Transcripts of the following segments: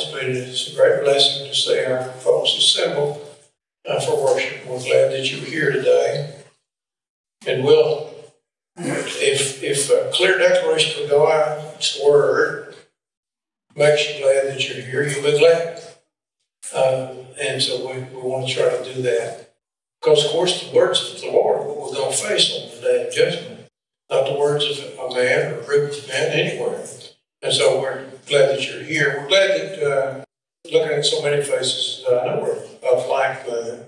always been, it's a great blessing to see our folks assemble uh, for worship. We're glad that you're here today. And we'll, if, if a clear declaration of God's word makes you glad that you're here, you'll be glad. Uh, and so we, we want to try to do that. Because, of course, the words of the Lord what we're going to face on the day of judgment, not the words of a man or a group of men anywhere. And so we're glad that you're here. We're glad that uh, looking at so many faces that I know are of like mind.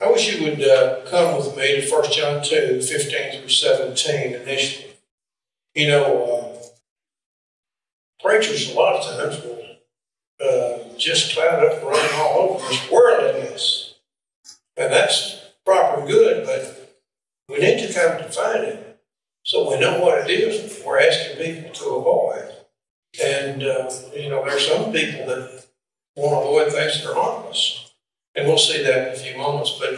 I wish you would uh, come with me to 1 John 2, 15 through 17 initially. You know, uh, preachers a lot of times will uh, just cloud up and run all over this worldliness. And that's proper and good, but we need to kind of define it so we know what it is we're asking people to avoid. And, uh, you know, there are some people that want to avoid things that are harmless. And we'll see that in a few moments. But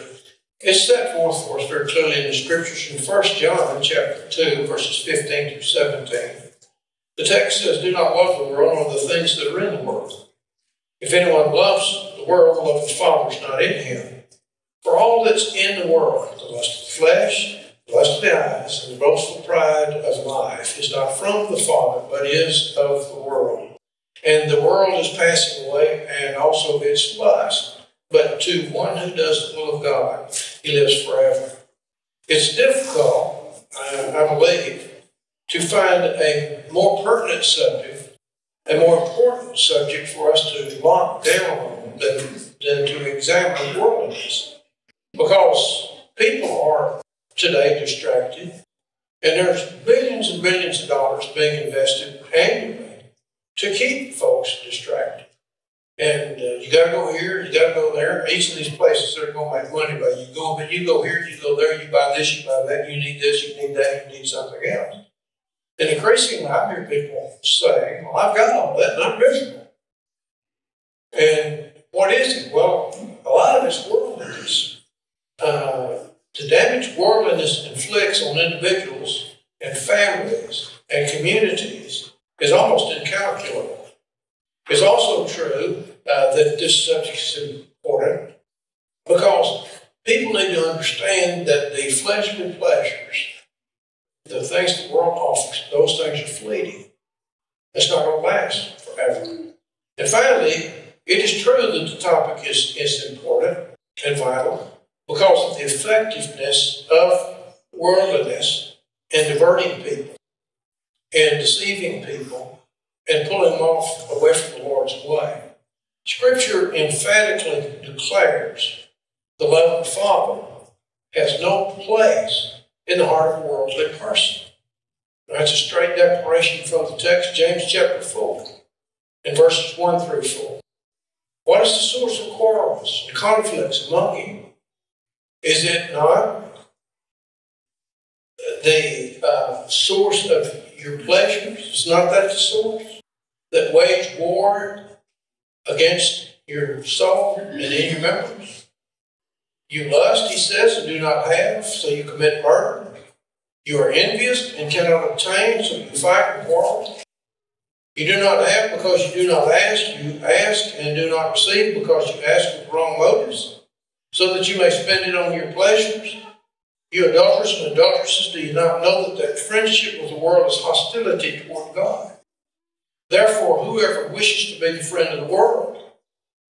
it's set forth for us very clearly in the scriptures in 1 John chapter 2, verses 15 to 17. The text says, Do not love the world or the things that are in the world. If anyone loves the world, the love of the Father is not in him. For all that's in the world, the lust of the flesh, the lust of the eyes, and the boastful pride of life, is not from the Father, but is of the world. And the world is passing away, and also its lust. But to one who does the will of God, he lives forever. It's difficult, I, I believe, to find a more pertinent subject, a more important subject for us to lock down on than, than to examine worldliness. Because people are today distracted, and there's billions and billions of dollars being invested annually to keep folks distracted. And uh, you got to go here, you got to go there. Each of these places they're going to make money by you go, but you go here, you go there, you buy this, you buy that, you need this, you need that, you need something else. And increasingly, I hear people say, "Well, I've got all that, and I'm miserable." And what is it? Well, a lot of this world worldliness. Uh, the damage worldliness inflicts on individuals and families and communities is almost incalculable. It's also true uh, that this subject is important because people need to understand that the fleshly pleasures, the things the world offers, those things are fleeting. It's not going to last forever. And finally, it is true that the topic is, is important and vital because of the effectiveness of worldliness in diverting people and deceiving people and pulling them off away from the Lord's way. Scripture emphatically declares the love of the Father has no place in the heart of a worldly person. That's a straight declaration from the text, James chapter 4, in verses 1 through 4. What is the source of quarrels and conflicts among you? Is it not the uh, source of your pleasures? Is not that the source? that wage war against your soul and in your members. You lust, he says, and do not have, so you commit murder. You are envious and cannot obtain, so you fight and quarrel. You do not have because you do not ask. You ask and do not receive because you ask with wrong motives, so that you may spend it on your pleasures. You adulterers and adulteresses, do you not know that that friendship with the world is hostility toward God? Therefore, whoever wishes to be the friend of the world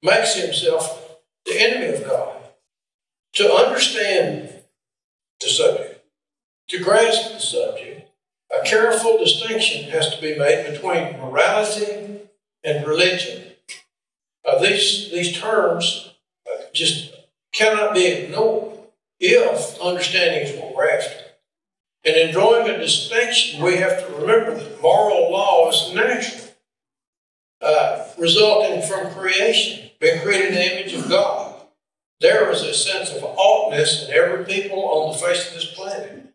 makes himself the enemy of God. To understand the subject, to grasp the subject, a careful distinction has to be made between morality and religion. Uh, these, these terms uh, just cannot be ignored if understanding is what we're after. And in drawing a distinction, we have to remember that moral law is natural uh, resulting from creation, being created in the image of God. There is a sense of oughtness in every people on the face of this planet.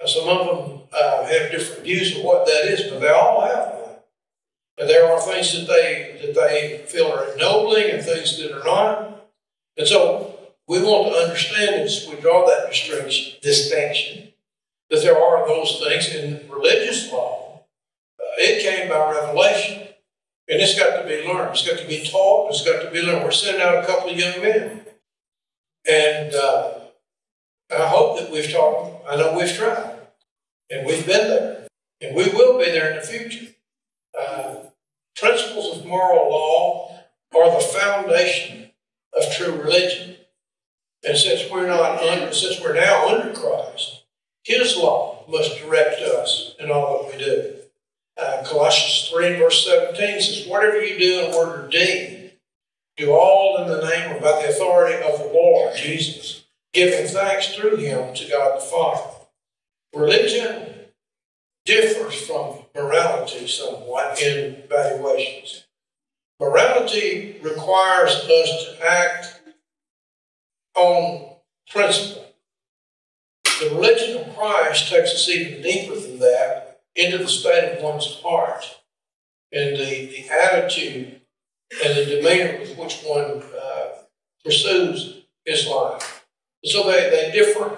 Now, some of them uh, have different views of what that is, but they all have one. And there are things that they that they feel are ennobling and things that are not. And so we want to understand as we draw that distinction that there are those things in religious law. Uh, it came by revelation. And it's got to be learned. It's got to be taught. It's got to be learned. We're sending out a couple of young men. And uh, I hope that we've taught them. I know we've tried. And we've been there. And we will be there in the future. Uh, principles of moral law are the foundation of true religion. And since we're not under, since we're now under Christ, His law must direct us in all that we do. Uh, Colossians 3 verse 17 says, Whatever you do in word or deed, do all in the name or by the authority of the Lord Jesus, giving thanks through him to God the Father. Religion differs from morality somewhat in valuations. Morality requires us to act on principle. The religion of Christ takes us even deeper than that into the state of one's heart and the, the attitude and the demeanor with which one uh, pursues his life. So they, they differ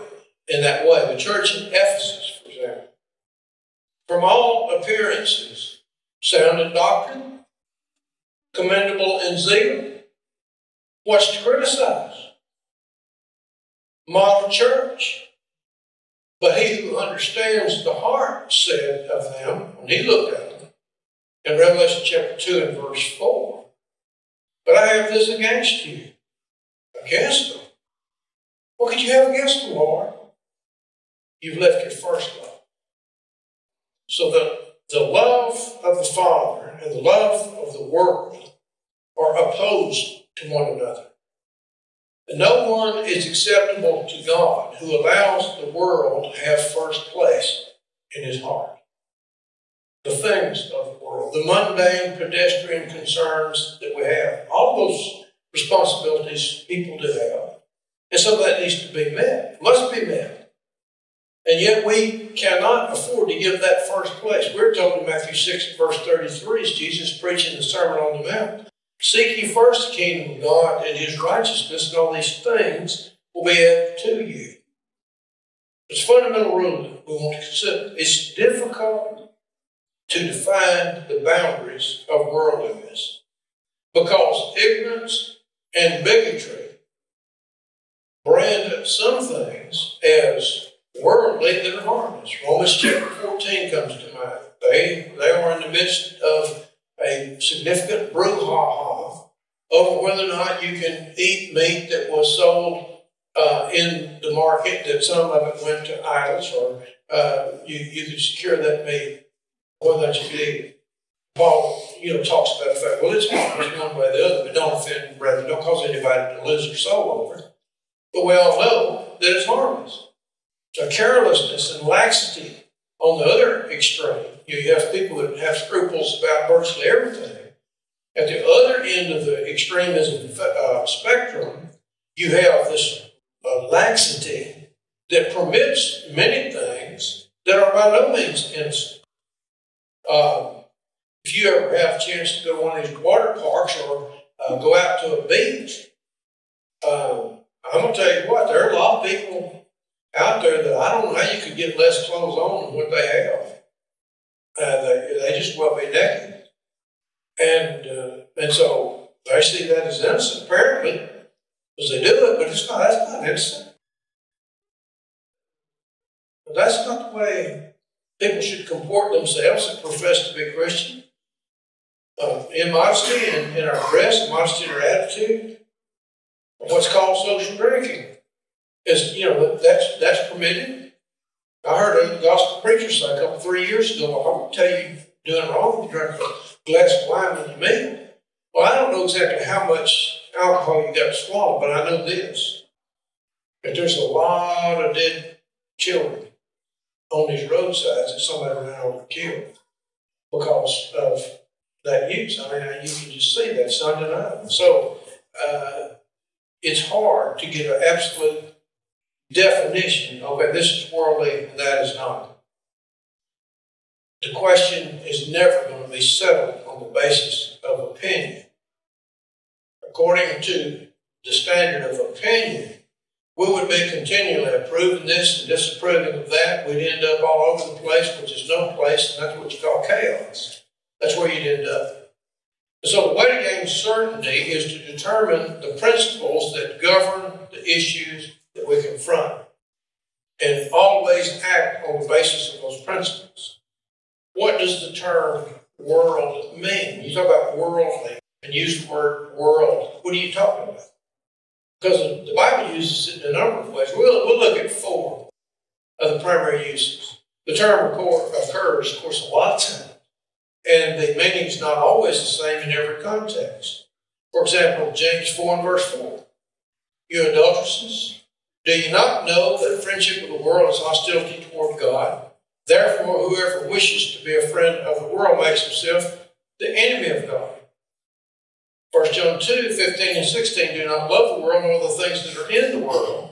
in that way. The church in Ephesus, for example, from all appearances, sound in doctrine, commendable in zeal, what's to criticize? Model church. But he who understands the heart said of them, when he looked at them, in Revelation chapter 2 and verse 4, But I have this against you. Against them? What could you have against them, Lord? You've left your first love. So the, the love of the Father and the love of the world are opposed to one another. No one is acceptable to God who allows the world to have first place in his heart. The things of the world, the mundane, pedestrian concerns that we have, all those responsibilities people do have. And so that needs to be met, must be met. And yet we cannot afford to give that first place. We're told in Matthew 6, verse 33, as Jesus preaching the Sermon on the Mount, Seek ye first the kingdom of God and his righteousness, and all these things will be added to you. It's fundamental rule that we want to consider. It's difficult to define the boundaries of worldliness because ignorance and bigotry brand some things as worldly that are harmless. Romans chapter 14 comes to mind. They, they are in the midst of a significant brouhaha over whether or not you can eat meat that was sold uh, in the market, that some of it went to idols, or uh, you, you could secure that meat, whether not you could eat. Paul, you know, talks about the fact, well, it's one way or the other, but don't offend brethren, don't cause anybody to lose their soul over it. But we all know that it's harmless. So carelessness and laxity on the other extreme. You have people that have scruples about virtually everything. At the other end of the extremism uh, spectrum, you have this uh, laxity that permits many things that are by no means innocent. Um, if you ever have a chance to go to one of these water parks or uh, go out to a beach, um, I'm going to tell you what, there are a lot of people out there that I don't know how you could get less clothes on than what they have. Uh, they, they just well be naked. And, uh, and so they see that as innocent, apparently, because they do it, but it's not, that's not innocent. But that's not the way people should comport themselves that profess to be Christian. Uh, immodesty in, in our dress, immodesty in our attitude, what's called social drinking is you know that's that's permitted. I heard a gospel preacher say a couple three years ago, "I won't tell you doing wrong if you drink a glass of wine with your meal." Well, I don't know exactly how much alcohol you got to swallow, but I know this: that there's a lot of dead children on these roadsides that somebody ran over and killed because of that use. I mean, you can just see that's undeniable. So uh, it's hard to get an absolute definition, okay, this is worldly and that is not. The question is never going to be settled on the basis of opinion. According to the standard of opinion, we would be continually approving this and disapproving of that. We'd end up all over the place, which is no place, and that's what you call chaos. That's where you'd end up. So the way to gain certainty is to determine the principles that govern the issues that we confront and always act on the basis of those principles. What does the term world mean? You talk about worldly and use the word world. What are you talking about? Because the Bible uses it in a number of ways. We'll, we'll look at four of the primary uses. The term occurs, of course, a lot of times, and the meaning is not always the same in every context. For example, James 4 and verse 4. You adulteresses, do you not know that friendship with the world is hostility toward God? Therefore, whoever wishes to be a friend of the world makes himself the enemy of God. 1 John 2 15 and 16 do not love the world nor the things that are in the world.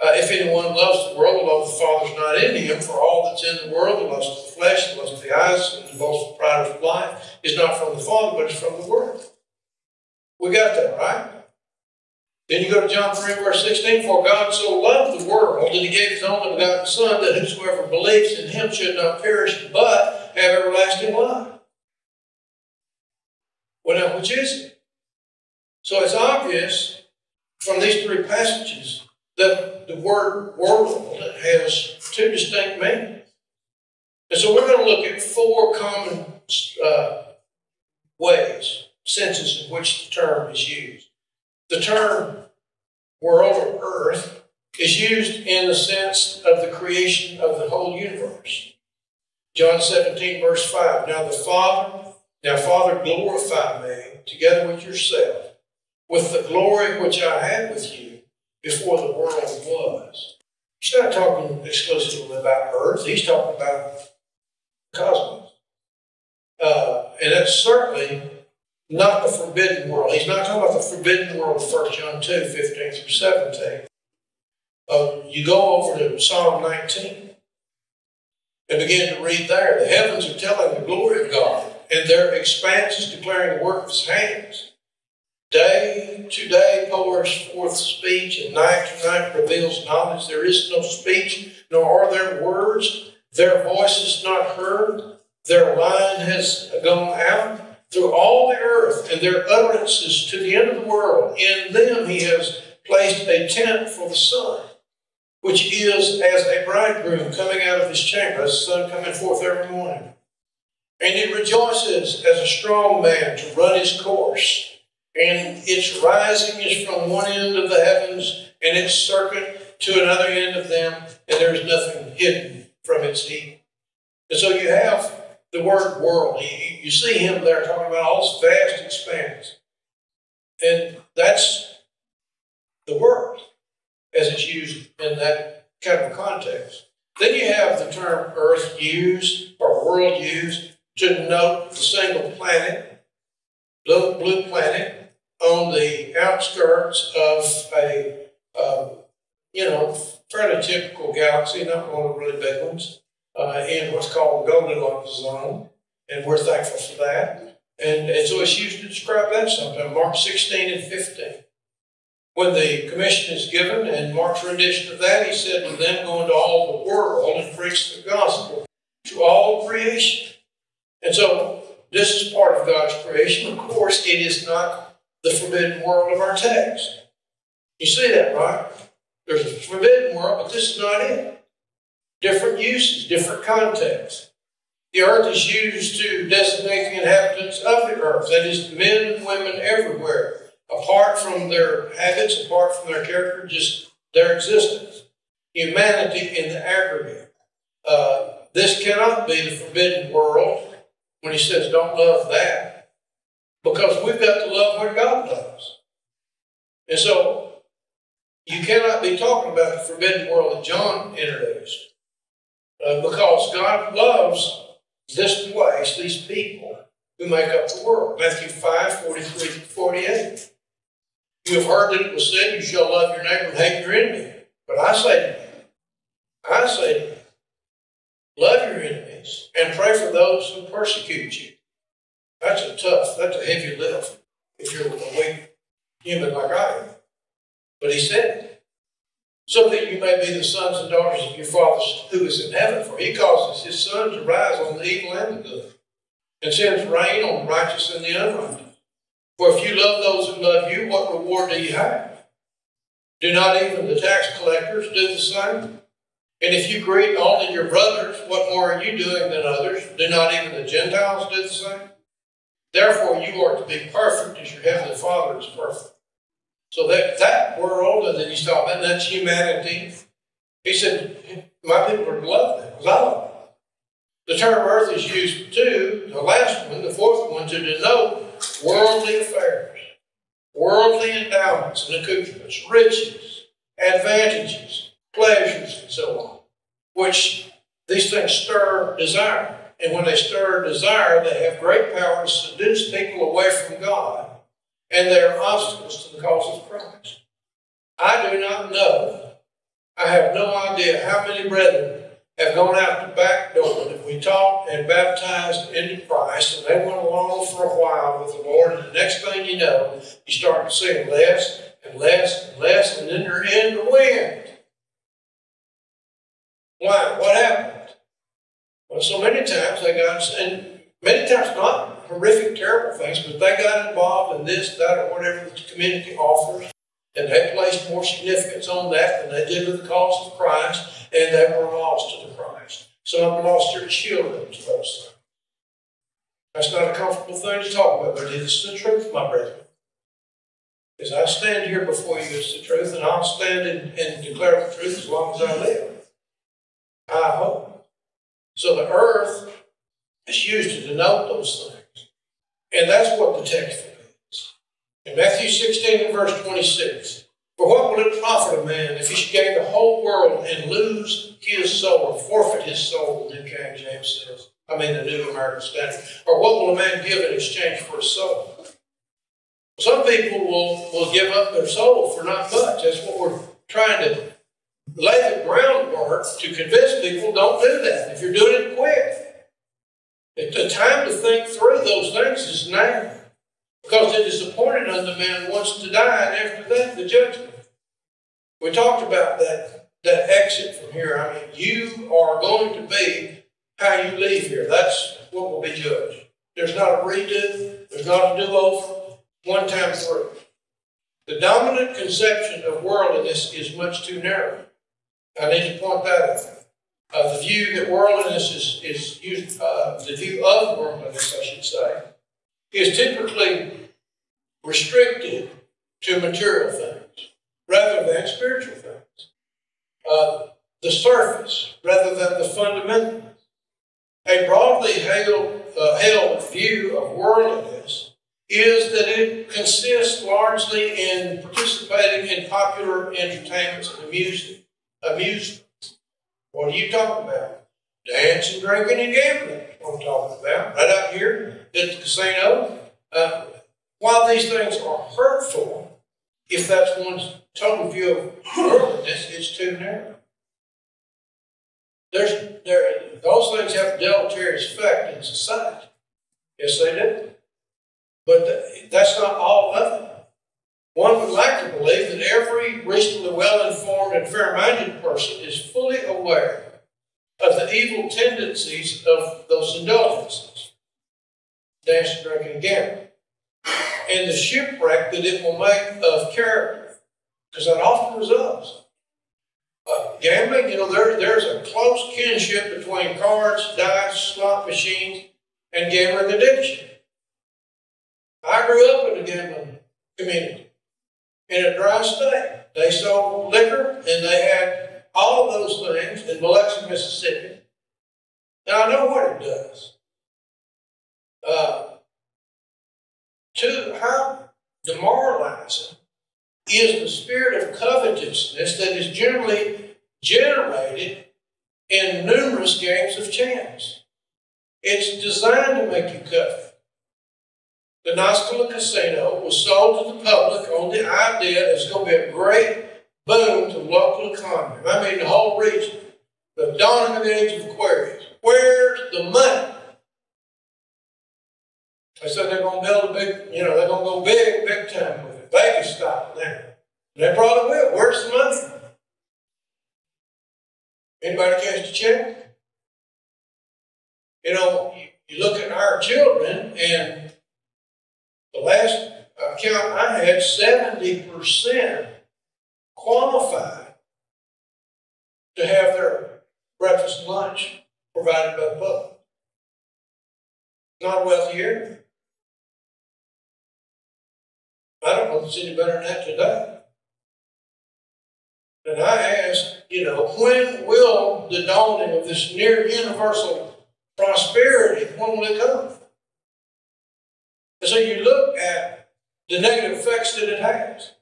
Uh, if anyone loves the world, the love of the Father is not in him, for all that's in the world, the lust of the flesh, the lust of the eyes, and the boastful pride of life, is not from the Father, but is from the world. We got that, right? Then you go to John 3, verse 16, For God so loved the world that he gave his only begotten Son, that whosoever believes in him should not perish, but have everlasting life. Well, now, which is it? So it's obvious from these three passages that the word world has two distinct meanings. And so we're going to look at four common uh, ways, senses in which the term is used. The term world or earth is used in the sense of the creation of the whole universe. John 17, verse 5. Now the Father, now Father, glorify me together with yourself, with the glory which I had with you before the world was. He's not talking exclusively about earth, he's talking about cosmos. Uh, and that's certainly not the forbidden world. He's not talking about the forbidden world of 1 John 2 15 through 17. Uh, you go over to Psalm 19 and begin to read there. The heavens are telling the glory of God, and their expanse is declaring the work of his hands. Day to day pours forth speech, and night to night reveals knowledge. There is no speech, nor are there words. Their voice is not heard. Their line has gone out through all the earth, and their utterances to the end of the world. In them he has placed a tent for the sun, which is as a bridegroom coming out of his chamber, as the sun coming forth every morning. And it rejoices as a strong man to run his course and its rising is from one end of the heavens and its circuit to another end of them, and there is nothing hidden from its heat. And so you have the word world. You, you see him there talking about all this vast expanse. And that's the word as it's used in that kind of context. Then you have the term earth used or world used to denote the single planet, blue, blue planet, on the outskirts of a, uh, you know, fairly typical galaxy, not one of the really big ones, uh, in what's called the Goldilocks zone. And we're thankful for that. And, and so it's used to describe that sometimes, Mark 16 and 15. When the commission is given, and Mark's rendition of that, he said, to them go into all the world and preach the gospel to all creation. And so this is part of God's creation. Of course, it is not the forbidden world of our text. You see that, right? There's a forbidden world, but this is not it. Different uses, different contexts. The earth is used to designate the inhabitants of the earth, that is, men and women everywhere, apart from their habits, apart from their character, just their existence. Humanity in the aggregate. Uh, this cannot be the forbidden world when he says, don't love that. Because we've got to love what God loves. And so you cannot be talking about the forbidden world that John introduced. Uh, because God loves this place, these people who make up the world. Matthew 5 43 48. You have heard that it was said, You shall love your neighbor and hate your enemy. But I say to you, I say to you, love your enemies and pray for those who persecute you. That's a tough, that's a heavy lift if you're a weak human like I am. But he said, so that you may be the sons and daughters of your Father who is in heaven. For he causes his sun to rise on the evil and the good, and sends rain on the righteous and the unrighteous. For if you love those who love you, what reward do you have? Do not even the tax collectors do the same? And if you greet only your brothers, what more are you doing than others? Do not even the Gentiles do the same? Therefore, you are to be perfect as your heavenly Father is perfect. So that that world that he's talking about, that's humanity. He said, My people are them because love them. The term earth is used too, the last one, the fourth one, to denote worldly affairs, worldly endowments and accoutrements, riches, advantages, pleasures, and so on, which these things stir desire. And when they stir desire, they have great power to seduce people away from God, and they are obstacles to the cause of Christ. I do not know, I have no idea how many brethren have gone out the back door that we taught and baptized into Christ, and they went along for a while with the Lord, and the next thing you know, you start to see less and less and less, and then they're in the wind. Why? What happened? Well, so many times they got, and many times not horrific, terrible things, but they got involved in this, that, or whatever the community offers, and they placed more significance on that than they did with the cause of Christ, and they were lost to the Christ. Some lost their children to those things. That's not a comfortable thing to talk about, but it is the truth, my brethren. As I stand here before you, it's the truth, and I'll stand and, and declare the truth as long as I live. I hope. So the earth is used to denote those things. And that's what the text means. In Matthew 16 and verse 26, for what will it profit a man if he should gain the whole world and lose his soul or forfeit his soul, the New King James says? I mean, the New American Standard. Or what will a man give in exchange for his soul? Some people will, will give up their soul for not much. That's what we're trying to lay the groundwork to convince people don't do that if you're doing it quick. The time to think through those things is now. Because it is appointed unto man once to die, and after that, the judgment. We talked about that, that exit from here. I mean, you are going to be how you leave here. That's what will be judged. There's not a redo, there's not a do over, one time through. The dominant conception of worldliness is much too narrow. I need to point that out. Uh, the view that worldliness is, is used, uh, the view of worldliness, I should say, is typically restricted to material things rather than spiritual things. Uh, the surface rather than the fundamentals. A broadly held, uh, held view of worldliness is that it consists largely in participating in popular entertainments and amusement. amusement. What are you talking about? Dancing, drinking, and gambling. What I'm talking about. Right out here at the casino. Uh, while these things are hurtful, if that's one's total view of worldliness, it's too narrow. There's, there, those things have a deleterious effect in society. Yes, they do. But that's not all of it. One would like to believe that every reasonably well informed and fair minded person is fully aware of the evil tendencies of those indulgences dancing, drinking, and gambling, and the shipwreck that it will make of character, because that often results. Uh, gambling, you know, there, there's a close kinship between cards, dice, slot machines, and gambling addiction. I grew up in a gambling community in a dry state. They sold liquor and they had all of those things in Biloxi, Mississippi. Now I know what it does. Uh, to how demoralizing is the spirit of covetousness that is generally generated in numerous games of chance. It's designed to make you covet. The Naskila Casino was sold to the public on the idea it's going to be a great boom to the local economy. I mean, the whole region. The dawning of the age of Aquarius. Where's the money? They said they're going to build a big, you know, they're going to go big, big time with it. Vegas style there. They probably will. Where's the money? Anybody catch the check? You know, you look at our children, and the last account I had, 70% qualified to have their breakfast and lunch provided by the public. Not a wealthy area. I don't know if it's any better than that today. And I ask, you know, when will the dawning of this near universal prosperity, when will it come? And so you look at the negative effects that it has.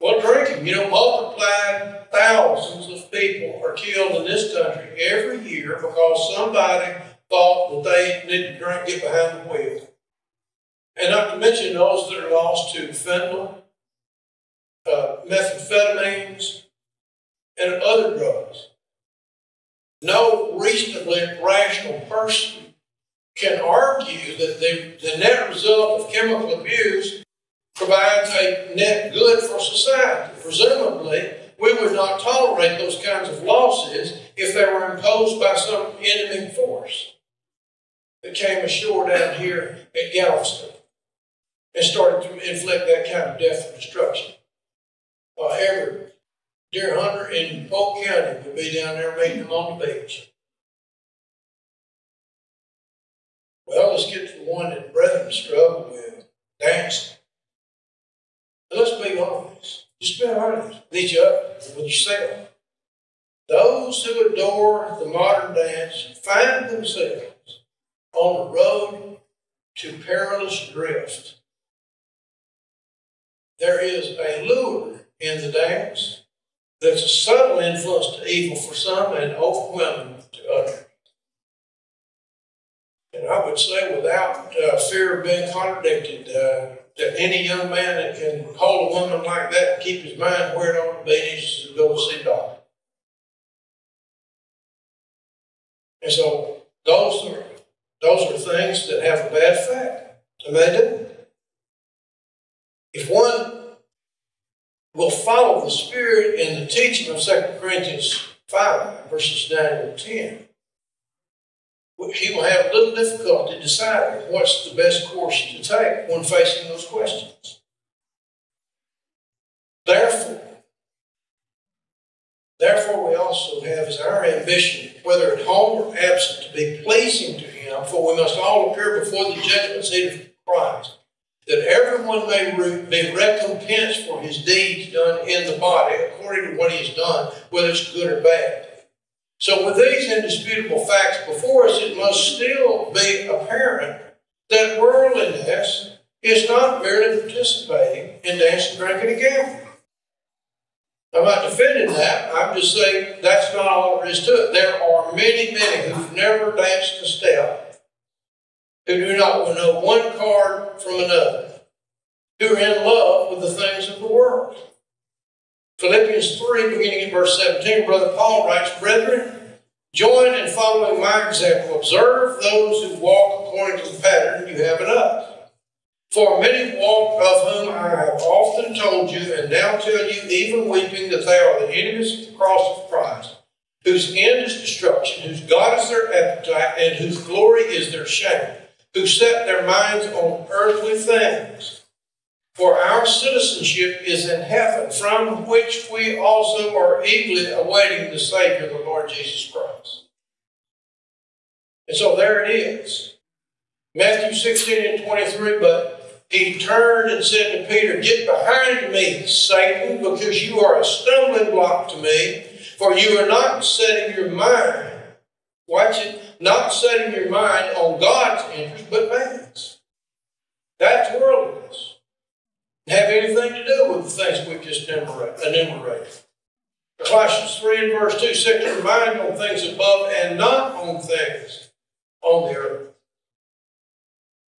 Well, drinking, you know, multiplied thousands of people are killed in this country every year because somebody thought that they needed to drink, get behind the wheel. And not to mention those that are lost to fentanyl, uh, methamphetamines, and other drugs. No reasonably rational person can argue that the, the net result of chemical abuse provides a net good for society. Presumably, we would not tolerate those kinds of losses if they were imposed by some enemy force that came ashore down here at Galveston and started to inflict that kind of death and destruction. Uh, However, deer hunter in Polk County would be down there meeting them on the beach. Well, let's get to the one that brethren struggle with, dancing. Let's be honest. Just be honest with each other with yourself. Those who adore the modern dance find themselves on the road to perilous drift. There is a lure in the dance that's a subtle influence to evil for some and overwhelming to others. And I would say, without uh, fear of being contradicted, uh, that any young man that can hold a woman like that and keep his mind where it ought to be needs to go see a doctor. And so those are those are things that have a bad effect. Do. If one will follow the Spirit in the teaching of 2 Corinthians 5, verses 9 and 10, he will have little difficulty deciding what's the best course to take when facing those questions. Therefore, therefore we also have as our ambition, whether at home or absent, to be pleasing to him, for we must all appear before the judgment seat of Christ that everyone may be recompensed for his deeds done in the body according to what he has done, whether it's good or bad. So, with these indisputable facts before us, it must still be apparent that worldliness is not merely participating in dancing, drinking, and gambling. I'm not defending that. I'm just saying that's not all there is to it. There are many, many who've never danced a step who do not know one card from another, who are in love with the things of the world. Philippians 3, beginning in verse 17, Brother Paul writes, Brethren, join in following my example. Observe those who walk according to the pattern you have in us. For many walk of whom I have often told you, and now tell you, even weeping, that they are the enemies of the cross of Christ, whose end is destruction, whose God is their appetite, and whose glory is their shame who set their minds on earthly things. For our citizenship is in heaven, from which we also are eagerly awaiting the Savior, the Lord Jesus Christ. And so there it is. Matthew 16 and 23, but he turned and said to Peter, Get behind me, Satan, because you are a stumbling block to me, for you are not setting your mind. Watch it not setting your mind on God's interest, but man's. That's worldliness. Have anything to do with the things we've just enumerated. Colossians 3 and verse 2 set your mind on things above and not on things on the earth.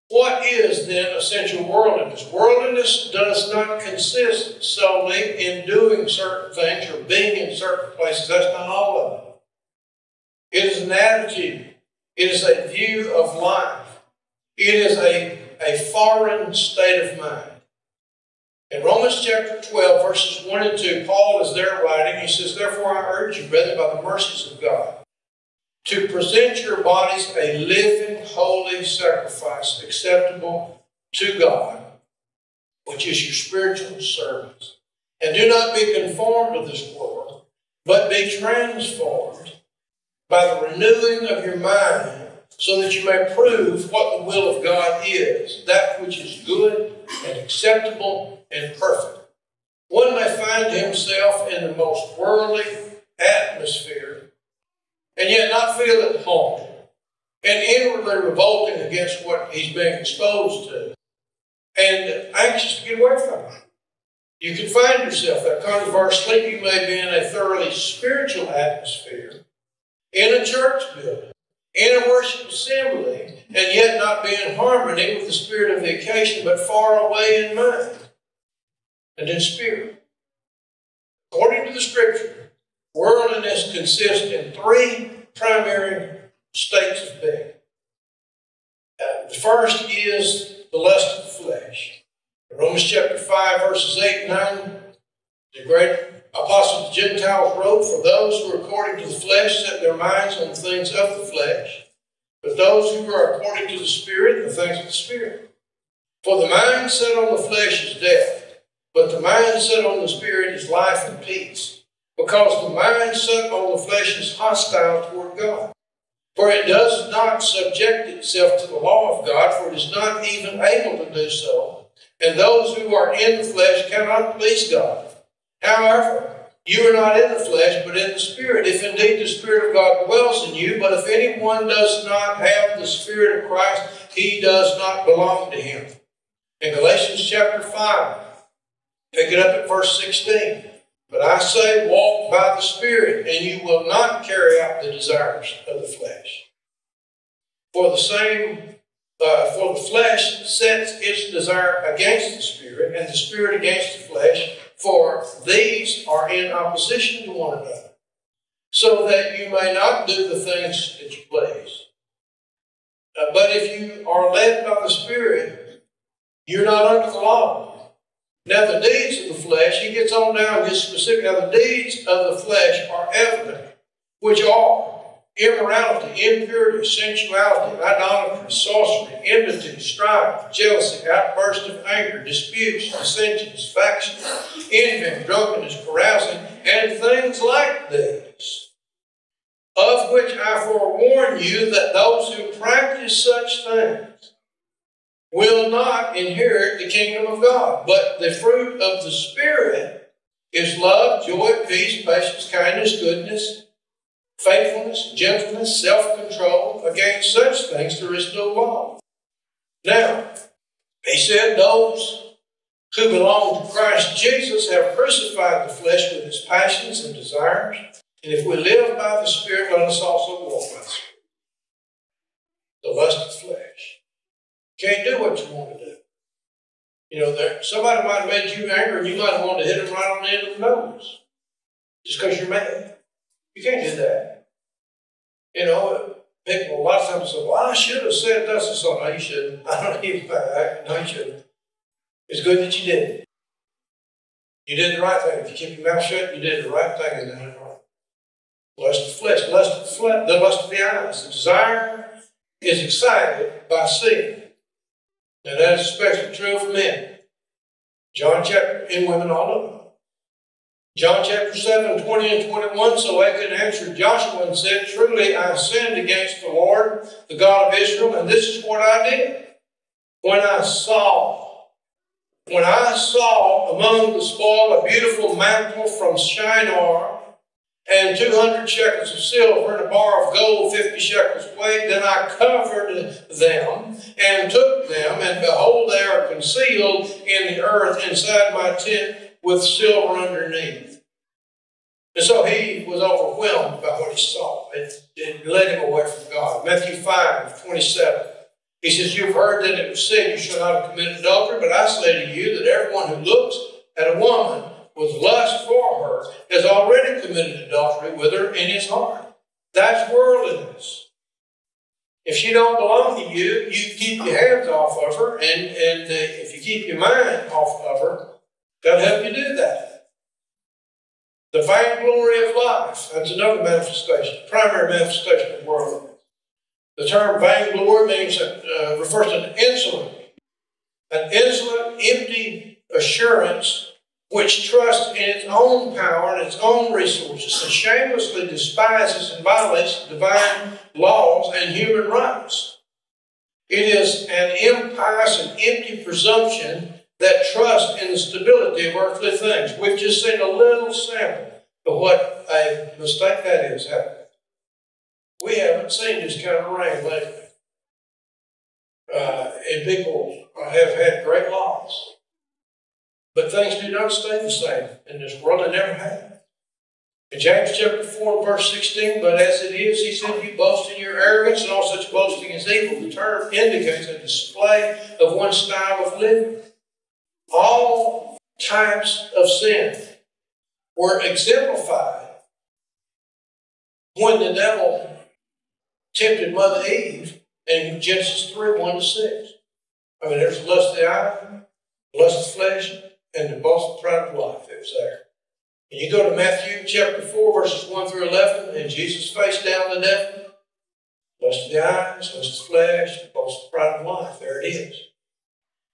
What is then essential worldliness? Worldliness does not consist solely in doing certain things or being in certain places. That's not all of it. It is an attitude it is a view of life. It is a, a foreign state of mind. In Romans chapter 12, verses 1 and 2, Paul is there writing. He says, Therefore I urge you, brethren, by the mercies of God, to present your bodies a living holy sacrifice acceptable to God, which is your spiritual service. And do not be conformed to this world, but be transformed by the renewing of your mind, so that you may prove what the will of God is, that which is good and acceptable and perfect. One may find himself in the most worldly atmosphere and yet not feel at home and inwardly revolting against what he's being exposed to and anxious to get away from it. You can find yourself that conversely, you may be in a thoroughly spiritual atmosphere, in a church building, in a worship assembly, and yet not be in harmony with the spirit of the occasion, but far away in mind and in spirit. According to the scripture, worldliness consists in three primary states of being. Uh, the first is the lust of the flesh. In Romans chapter 5, verses 8 and 9, the great apostle the Gentiles wrote, For those who are according to the flesh set their minds on the things of the flesh, but those who are according to the Spirit, the things of the Spirit. For the mind set on the flesh is death, but the mind set on the Spirit is life and peace. Because the mind set on the flesh is hostile toward God. For it does not subject itself to the law of God, for it is not even able to do so. And those who are in the flesh cannot please God. However, you are not in the flesh, but in the Spirit, if indeed the Spirit of God dwells in you. But if anyone does not have the Spirit of Christ, he does not belong to him. In Galatians chapter 5, pick it up at verse 16. But I say, walk by the Spirit, and you will not carry out the desires of the flesh. For the same, uh, for the flesh sets its desire against the Spirit, and the Spirit against the flesh, for these are in opposition to one another, so that you may not do the things that you please. Uh, but if you are led by the Spirit, you're not under the law. Now, the deeds of the flesh, he gets on down just specific. Now, the deeds of the flesh are evident, which are immorality, impurity, sensuality, idolatry, sorcery, enmity, strife, jealousy, outburst of anger, disputes, dissensions, factions, envy, drunkenness, carousing, and things like these. Of which I forewarn you that those who practice such things will not inherit the kingdom of God. But the fruit of the Spirit is love, joy, peace, patience, kindness, goodness, faithfulness, gentleness, self control. Against such things there is no law. Now, he said, Those who belong to Christ Jesus have crucified the flesh with its passions and desires. And if we live by the Spirit, let us also walk by the Spirit. The lust. Can't do what you want to do. You know, there, somebody might have made you angry and you might have wanted to hit them right on the end of the nose just because you're mad. You can't do that. You know, people a lot of times say, well, I should have said this or something. No, you shouldn't. I don't even, no, you shouldn't. It's good that you did. You did the right thing. If you keep your mouth shut, you did the right thing and done. Lust of the flesh, lust of the flesh, the lust of the eyes. The desire is excited by seeing. And that is especially true of men. John chapter, and women all of them. John chapter 7, 20 and 21, so Achan answered Joshua and said, Truly I sinned against the Lord, the God of Israel, and this is what I did. When I saw, when I saw among the spoil a beautiful mantle from Shinar, and 200 shekels of silver and a bar of gold, 50 shekels weight. Then I covered them and took them, and behold, they are concealed in the earth inside my tent with silver underneath. And so he was overwhelmed by what he saw. It, it led him away from God. Matthew 5, 27. He says, You've heard that it was said, You shall not committed adultery, but I say to you that everyone who looks at a woman with lust for her has already committed adultery with her in his heart. That's worldliness. If she don't belong to you, you keep your hands off of her, and, and uh, if you keep your mind off of her, God help you do that. The vainglory of life, that's another manifestation, primary manifestation of worldliness. The term vainglory means uh, refers to an insolent, an insolent, empty assurance which trusts in its own power and its own resources and shamelessly despises and violates divine laws and human rights. It is an impious and empty presumption that trusts in the stability of earthly things. We've just seen a little sample of what a mistake that is. We haven't seen this kind of rain lately. Uh, and people have had great loss. But things do not stay the same in this world, they never have. In James chapter 4 and verse 16, but as it is, he said, you boast in your arrogance, and all such boasting is evil. The term indicates a display of one style of living. All types of sin were exemplified when the devil tempted Mother Eve in Genesis 3 1 to 6. I mean, there's lust of the eye, lust of the flesh, and the of pride of life. It was there. And you go to Matthew chapter 4, verses 1 through 11, and Jesus faced down the devil. Lust of the eyes, lust of flesh, boast of pride of life. There it is.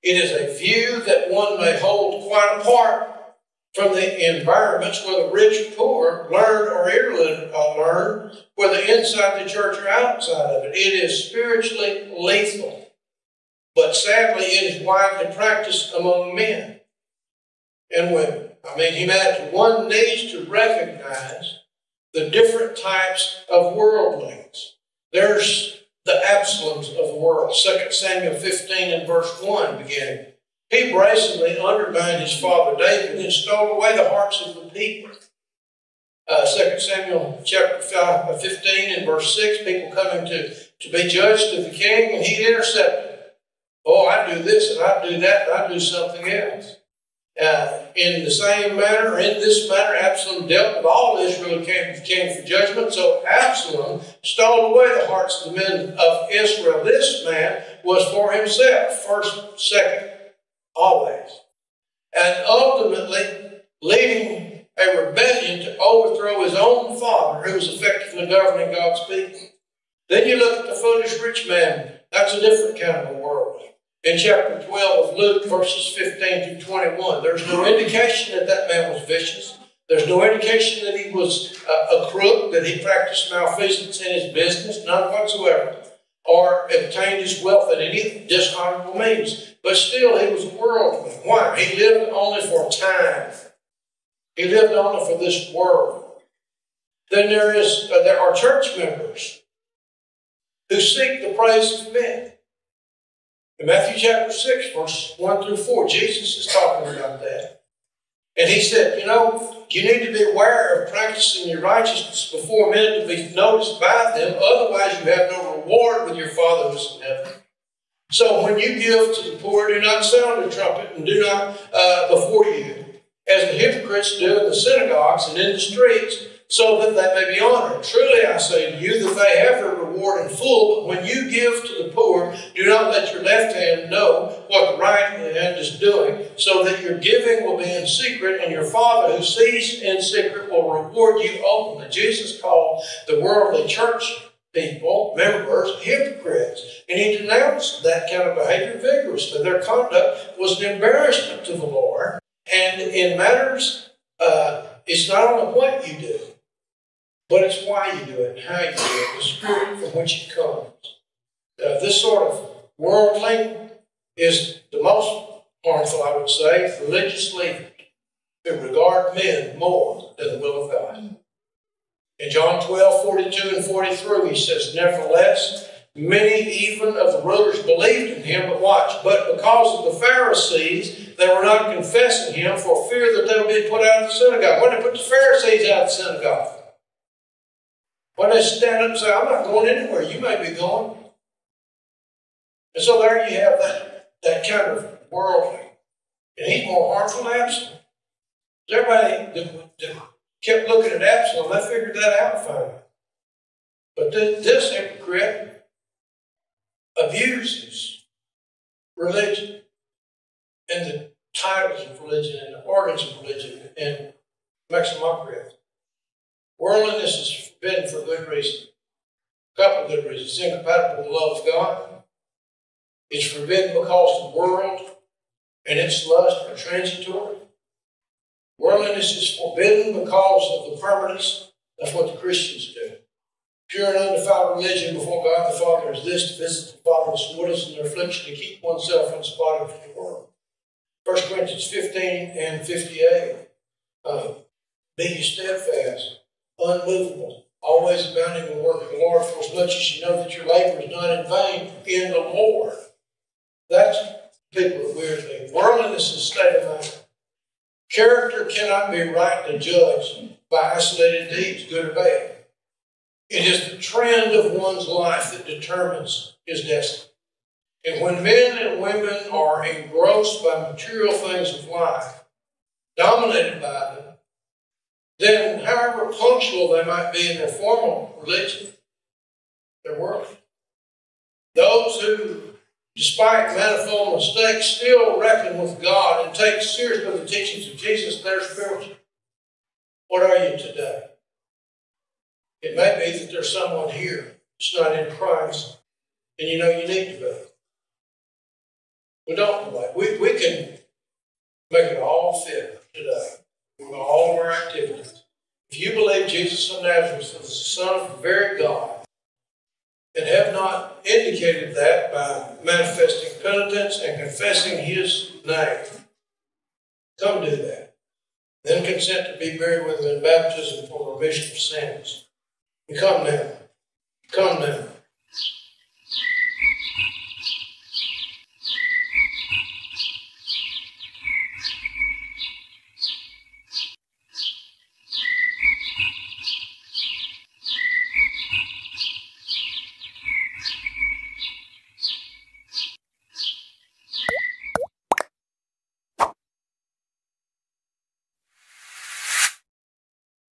It is a view that one may hold quite apart from the environments whether rich or poor learned or illiterate uh, learn, whether inside the church or outside of it. It is spiritually lethal, but sadly, it is widely practiced among men and women. I mean, humanity, one needs to recognize the different types of worldlings. There's the Absaloms of the world. 2 Samuel 15 and verse 1 beginning. He brazenly undermined his father David and stole away the hearts of the people. Uh, 2 Samuel chapter 5, uh, 15 and verse 6, people coming to, to be judged to the king, and he intercepted. Oh, I do this and I do that, and I do something else. Uh, in the same manner, in this manner, Absalom dealt with all Israel came, came for judgment. So Absalom stole away the hearts of the men of Israel. This man was for himself, first, second, always. And ultimately leading a rebellion to overthrow his own father, who was effectively governing God's people. Then you look at the foolish rich man. That's a different kind of a world in chapter 12 of Luke, verses 15 to 21. There's no indication that that man was vicious. There's no indication that he was a, a crook, that he practiced malfeasance in his business, none whatsoever, or obtained his wealth in any dishonorable means. But still, he was worldly. Why? He lived only for time. He lived only for this world. Then there is uh, there are church members who seek the praise of men. In Matthew chapter 6, verse 1 through 4, Jesus is talking about that. And he said, You know, you need to be aware of practicing your righteousness before men to be noticed by them, otherwise, you have no reward with your Father who's in heaven. So when you give to the poor, do not sound a trumpet and do not uh, before you, as the hypocrites do in the synagogues and in the streets so that they may be honored. Truly I say to you that they have their reward in full, but when you give to the poor, do not let your left hand know what the right hand is doing, so that your giving will be in secret, and your Father who sees in secret will reward you openly. Jesus called the worldly church people, members, hypocrites. And he denounced that kind of behavior vigorously. Their conduct was an embarrassment to the Lord. And in matters, uh, it's not only what you do, but it's why you do it how you do it, the spirit from which it comes. Uh, this sort of worldly is the most harmful, I would say, religiously to regard men more than the will of God. In John 12, 42 and 43, he says, Nevertheless, many even of the rulers believed in him, but watch, but because of the Pharisees, they were not confessing him for fear that they would be put out of the synagogue. When they put the Pharisees out of the synagogue, when they stand up and say, I'm not going anywhere, you may be going. And so there you have that, that kind of worldly. And he's more harmful than Absalom. Everybody that, that kept looking at Absalom, they figured that out finally. But this, this hypocrite abuses religion and the titles of religion and the organs of religion and makes a mockery of it. Worldliness is forbidden for good reason. A couple of good reasons. It's incompatible with the love of God. It's forbidden because the world and its lust are transitory. Worldliness is forbidden because of the permanence of what the Christians do. Pure and undefiled religion before God the Father is this to visit the and widows in their affliction, to keep oneself unspotted from the world. 1 Corinthians 15 and 58. Uh, be steadfast, unmovable, always abounding in the work of the Lord, for as much as you know that your labor is not in vain in the Lord. That's people that weird thing. Worldliness is state of mind. Character cannot be rightly judged by isolated deeds, good or bad. It is the trend of one's life that determines his destiny. And when men and women are engrossed by material things of life, dominated by them, then however punctual they might be in their formal religion, they're worthless. Those who, despite manifold mistakes, still reckon with God and take seriously the teachings of Jesus, they're spiritual. What are you today? It may be that there's someone here that's not in Christ, and you know you need to be. We don't that. We, we can make it all fit today with all of our activities. If you believe Jesus of Nazareth is the Son of the very God, and have not indicated that by manifesting penitence and confessing his name, come do that. Then consent to be buried with him in baptism for remission of sins. Come now. Come now.